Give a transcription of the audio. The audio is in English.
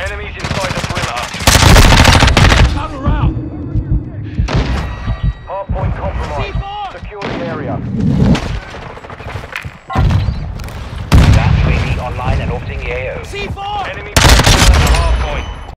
Enemies inside the perimeter. Cover route! Hardpoint compromised. C4. Secure the area. That's online and orbiting the AO. C4! Enemy